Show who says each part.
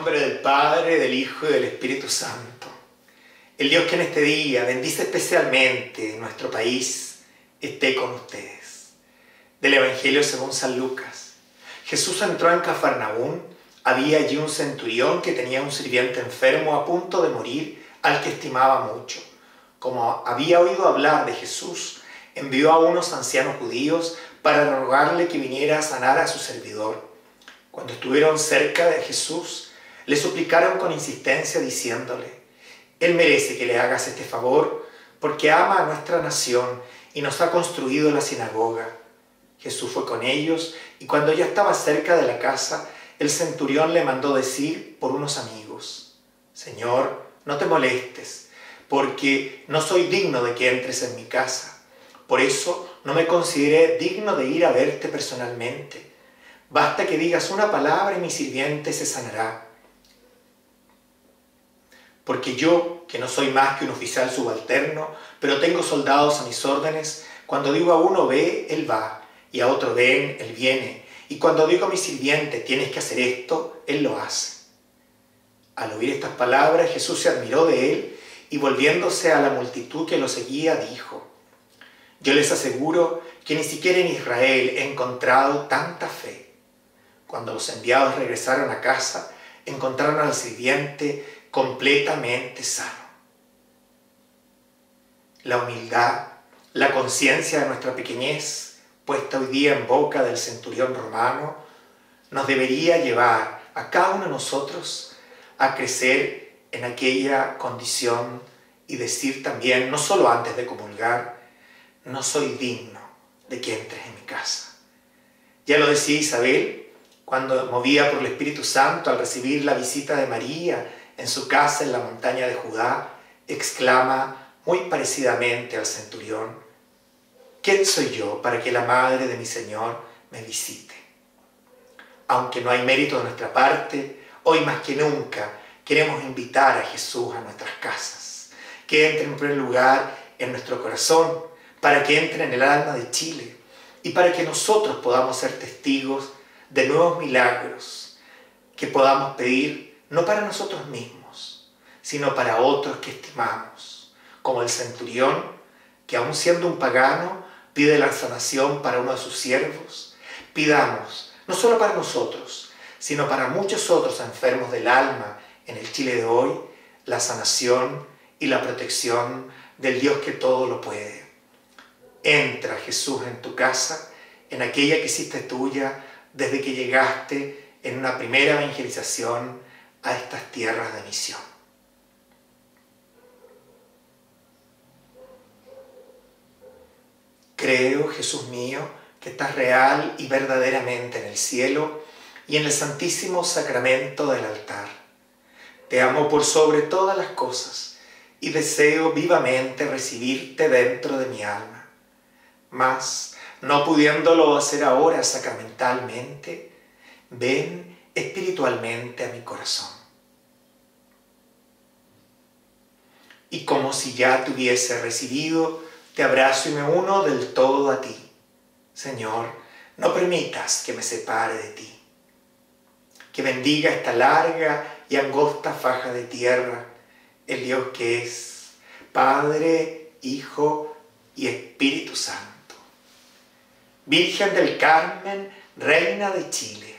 Speaker 1: nombre del Padre, del Hijo y del Espíritu Santo. El Dios que en este día bendice especialmente nuestro país, esté con ustedes. Del Evangelio según San Lucas. Jesús entró en Cafarnaún. Había allí un centurión que tenía un sirviente enfermo a punto de morir, al que estimaba mucho. Como había oído hablar de Jesús, envió a unos ancianos judíos para rogarle que viniera a sanar a su servidor. Cuando estuvieron cerca de Jesús, le suplicaron con insistencia diciéndole, Él merece que le hagas este favor porque ama a nuestra nación y nos ha construido la sinagoga. Jesús fue con ellos y cuando ya estaba cerca de la casa, el centurión le mandó decir por unos amigos, Señor, no te molestes, porque no soy digno de que entres en mi casa. Por eso no me consideré digno de ir a verte personalmente Basta que digas una palabra y mi sirviente se sanará. Porque yo, que no soy más que un oficial subalterno, pero tengo soldados a mis órdenes, cuando digo a uno ve, él va, y a otro ven, él viene, y cuando digo a mi sirviente tienes que hacer esto, él lo hace. Al oír estas palabras, Jesús se admiró de él y volviéndose a la multitud que lo seguía, dijo, yo les aseguro que ni siquiera en Israel he encontrado tanta fe. Cuando los enviados regresaron a casa, encontraron al sirviente completamente sano. La humildad, la conciencia de nuestra pequeñez, puesta hoy día en boca del centurión romano, nos debería llevar a cada uno de nosotros a crecer en aquella condición y decir también, no solo antes de comulgar, no soy digno de que entres en mi casa. Ya lo decía Isabel, cuando movía por el Espíritu Santo al recibir la visita de María en su casa en la montaña de Judá, exclama muy parecidamente al centurión, ¿quién soy yo para que la madre de mi Señor me visite? Aunque no hay mérito de nuestra parte, hoy más que nunca queremos invitar a Jesús a nuestras casas, que entre en primer lugar en nuestro corazón, para que entre en el alma de Chile y para que nosotros podamos ser testigos de nuevos milagros que podamos pedir no para nosotros mismos, sino para otros que estimamos, como el centurión, que aun siendo un pagano, pide la sanación para uno de sus siervos. Pidamos, no solo para nosotros, sino para muchos otros enfermos del alma en el Chile de hoy, la sanación y la protección del Dios que todo lo puede. Entra Jesús en tu casa, en aquella que hiciste tuya, desde que llegaste en una primera evangelización a estas tierras de misión. Creo, Jesús mío, que estás real y verdaderamente en el cielo y en el santísimo sacramento del altar. Te amo por sobre todas las cosas y deseo vivamente recibirte dentro de mi alma. Mas no pudiéndolo hacer ahora sacramentalmente, ven espiritualmente a mi corazón. Y como si ya te hubiese recibido, te abrazo y me uno del todo a ti. Señor, no permitas que me separe de ti. Que bendiga esta larga y angosta faja de tierra el Dios que es Padre, Hijo y Espíritu Santo. Virgen del Carmen, Reina de Chile,